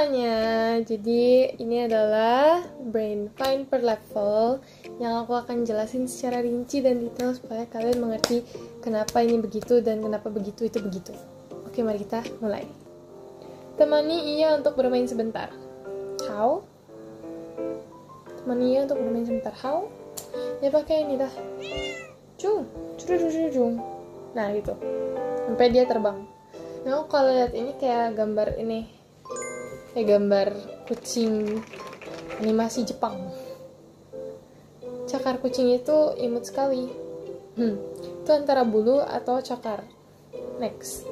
semuanya, jadi ini adalah brain fine per level yang aku akan jelasin secara rinci dan detail supaya kalian mengerti kenapa ini begitu dan kenapa begitu itu begitu. Oke, mari kita mulai. Temani ia untuk bermain sebentar. How? Temani ia untuk bermain sebentar. How? Ya pakai ini dah. Cung, cung, cung, cung. Nah gitu. Sampai dia terbang. Nah, kalau lihat ini kayak gambar ini kayak gambar kucing animasi Jepang. Cakar kucing itu imut sekali. Hmm, itu antara bulu atau cakar. Next